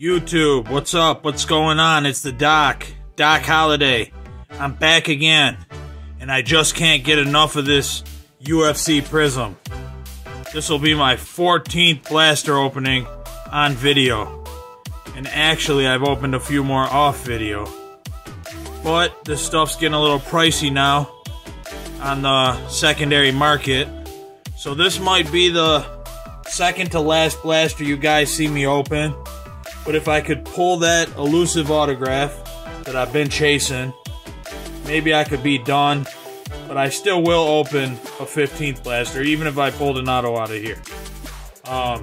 YouTube, what's up? What's going on? It's the Doc, Doc Holiday. I'm back again, and I just can't get enough of this UFC Prizm. This will be my 14th blaster opening on video, and actually, I've opened a few more off video. But this stuff's getting a little pricey now on the secondary market, so this might be the second to last blaster you guys see me open. But if I could pull that elusive autograph that I've been chasing, maybe I could be done. But I still will open a 15th blaster, even if I pulled an auto out of here. Um,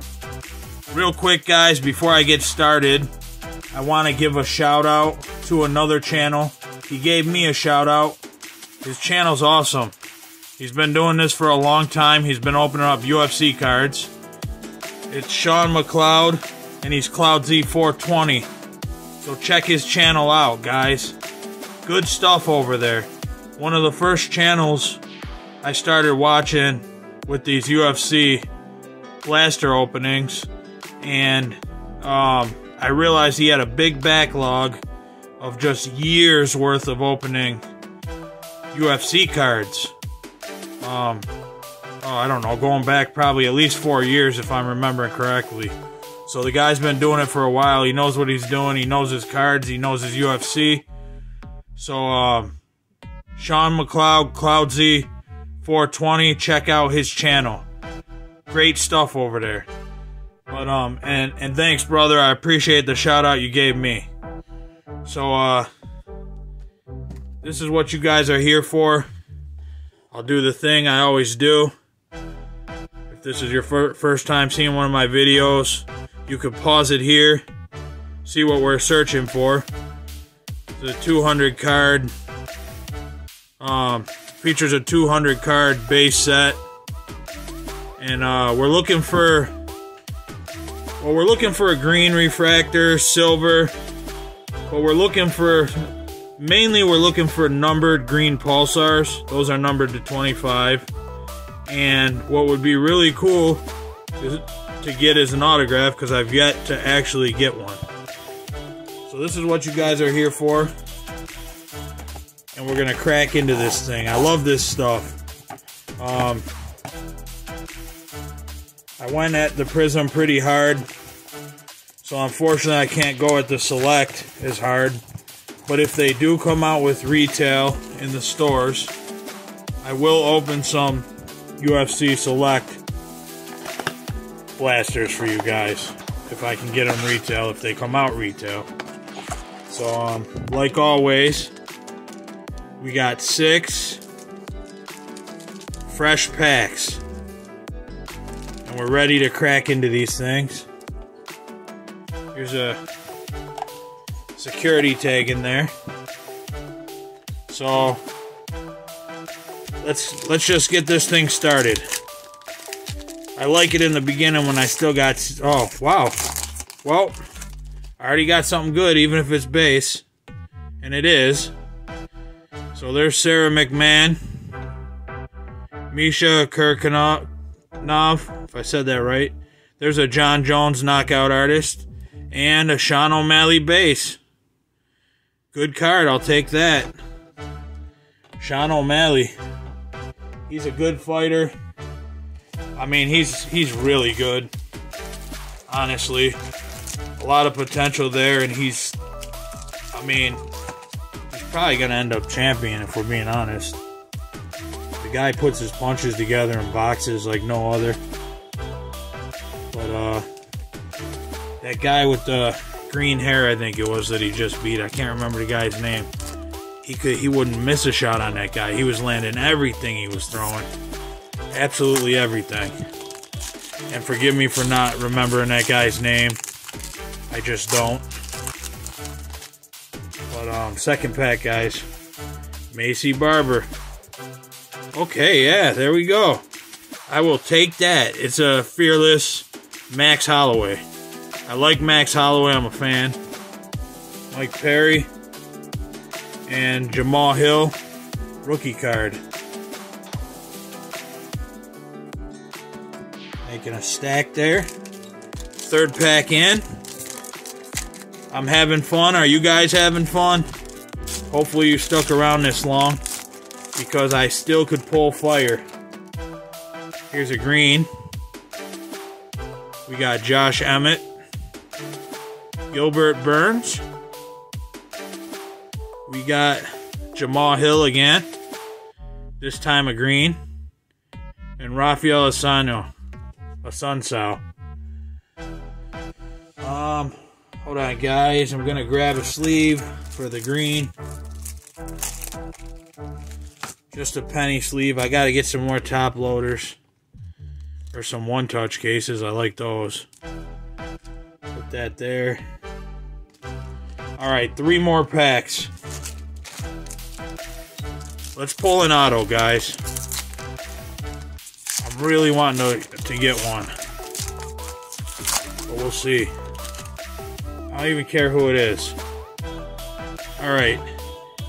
real quick, guys, before I get started, I want to give a shout out to another channel. He gave me a shout out. His channel's awesome. He's been doing this for a long time. He's been opening up UFC cards. It's Sean McLeod, and he's Cloud Z420. So check his channel out, guys. Good stuff over there. One of the first channels I started watching with these UFC blaster openings, and um, I realized he had a big backlog of just years worth of opening UFC cards. Um, oh, I don't know, going back probably at least four years if I'm remembering correctly. So the guy's been doing it for a while. He knows what he's doing. He knows his cards. He knows his UFC. So, um, Sean McLeod, Cloud Z 420, check out his channel. Great stuff over there. But, um, and, and thanks, brother. I appreciate the shout out you gave me. So, uh, this is what you guys are here for. I'll do the thing I always do. If this is your fir first time seeing one of my videos, you could pause it here, see what we're searching for. The 200 card um, features a 200 card base set, and uh, we're looking for well, we're looking for a green refractor, silver, but we're looking for Mainly, we're looking for numbered green pulsars. Those are numbered to 25. And what would be really cool to get is an autograph because I've yet to actually get one. So this is what you guys are here for. And we're going to crack into this thing. I love this stuff. Um, I went at the Prizm pretty hard. So unfortunately I can't go at the Select as hard. But if they do come out with retail in the stores, I will open some UFC Select blasters for you guys if I can get them retail, if they come out retail. So, um, like always, we got six fresh packs. And we're ready to crack into these things. Here's a security tag in there. So let's let's just get this thing started. I like it in the beginning when I still got oh wow. Well, I already got something good even if it's base. And it is. So there's Sara McMann. Misha Cirkunov, if I said that right. There's a Jon Jones knockout artist. And a Sean O'Malley base. Good card. I'll take that. Sean O'Malley. He's a good fighter. I mean, he's he's really good. Honestly, a lot of potential there, and he's. I mean, he's probably gonna end up champion if we're being honest. The guy puts his punches together in boxes like no other. But uh, that guy with the green hair, I think it was that he just beat. I can't remember the guy's name. He could he wouldn't miss a shot on that guy. He was landing everything he was throwing. Absolutely everything. And forgive me for not remembering that guy's name. I just don't. But um second pack guys. Maycee Barber. Okay, yeah, there we go. I will take that. It's a fearless Max Holloway. I like Max Holloway. I'm a fan. Mike Perry and Jamahal Hill rookie card. Making a stack there. Third pack in. I'm having fun. Are you guys having fun? Hopefully you stuck around this long because I still could pull fire. Here's a green. We got Josh Emmett, Gilbert Burns. We got Jamahal Hill again, this time a green, and Rafael Asano, a Sunsao. Um, hold on, guys. I'm gonna grab a sleeve for the green. Just a penny sleeve. I gotta get some more top loaders. Or some one-touch cases. I like those. Put that there. Alright, three more packs. Let's pull an auto, guys. Really wanting to, to get one. But we'll see. I don't even care who it is. Alright.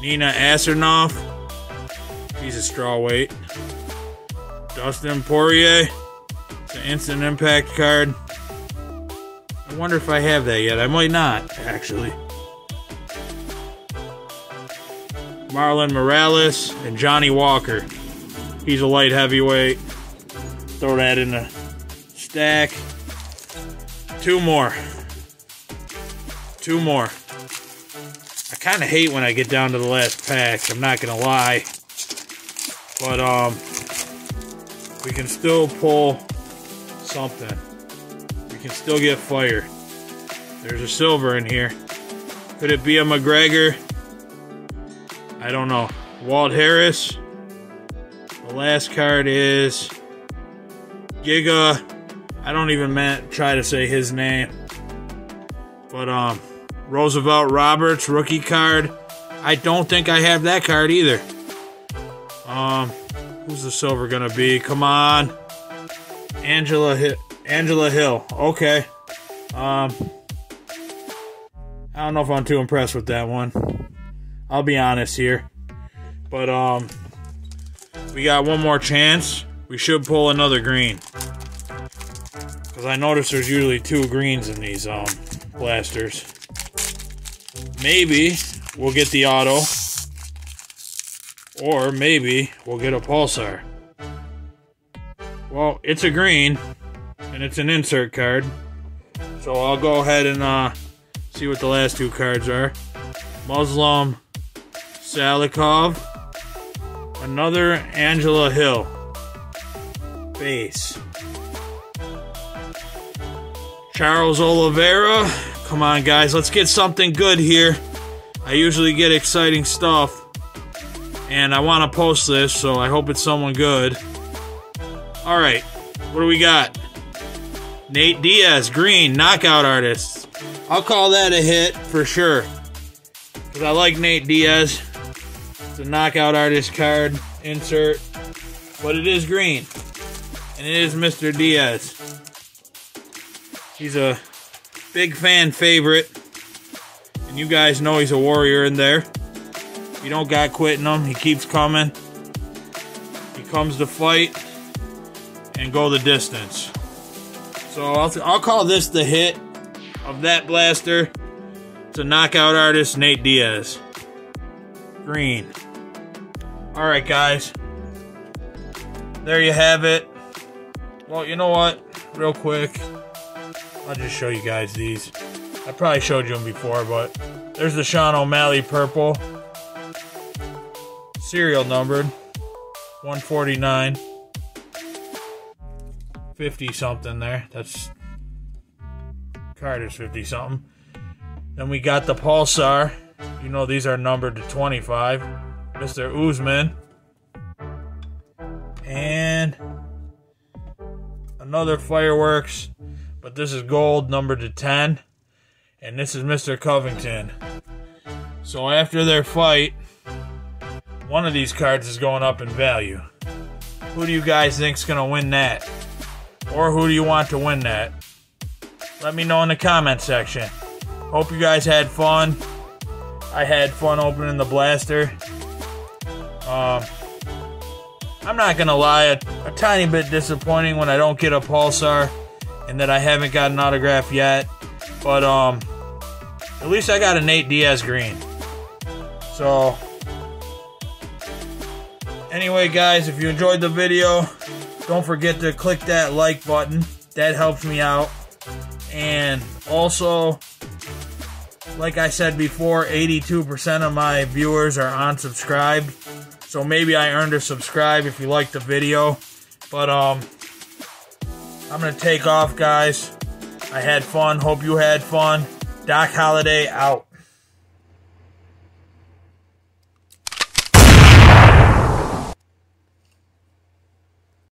Nina Ansaroff. He's a straw weight. Dustin Poirier. It's an instant impact card. I wonder if I have that yet. I might not, actually. Marlon Moraes and Johnny Walker. He's a light heavyweight. Throw that in the stack. Two more. Two more. I kind of hate when I get down to the last pack. I'm not going to lie. But, um, we can still pull something. We can still get fire. There's a silver in here. Could it be a McGregor? I don't know. Walt Harris. The last card is Giga. I don't even try to say his name. But um Roosevelt Roberts rookie card. I don't think I have that card either. Um who's the silver gonna be? Come on. Angela Hill. Angela Hill. Okay. Um I don't know if I'm too impressed with that one. I'll be honest here. But um we got one more chance. We should pull another green. Cause I notice there's usually two greens in these um blasters. Maybe we'll get the auto. Or maybe we'll get a pulsar. Well, it's a green and it's an insert card. So I'll go ahead and uh see what the last two cards are. Muslim Salikhov. Another Angela Hill. Base. Charles Oliveira. Come on, guys. Let's get something good here. I usually get exciting stuff. And I want to post this, so I hope it's someone good. Alright. What do we got? Nate Diaz, green, knockout artist. I'll call that a hit for sure. Because I like Nate Diaz. It's a knockout artist card insert, but it is green. And it is Mr. Diaz. He's a big fan favorite. And you guys know he's a warrior in there. You don't got quitting him. He keeps coming. He comes to fight and go the distance. So I'll, I'll call this the hit of that blaster. It's a knockout artist, Nate Diaz. Green. Alright, guys. There you have it. Well, you know what? Real quick. I'll just show you guys these. I probably showed you them before, but there's the Sean O'Malley purple. Serial numbered. 149. 50 something there. That's card is 50 something. Then we got the Pulsar. You know these are numbered to 25. Mr. Usman. And another fireworks, but this is gold number to 10. And this is Mr. Covington. So after their fight, one of these cards is going up in value. Who do you guys think's going to win that? Or who do you want to win that? Let me know in the comment section. Hope you guys had fun. I had fun opening the blaster. Um, I'm not gonna lie, a, a, tiny bit disappointing when I don't get a Pulsar and that I haven't got an autograph yet. But um, At least I got a Nate Diaz green. So, anyway, guys, if you enjoyed the video, don't forget to click that like button. That helps me out. And also, like I said before, 82% of my viewers are unsubscribed. So maybe I earned a subscribe if you liked the video. But um, I'm going to take off, guys. I had fun. Hope you had fun. Doc Holiday out.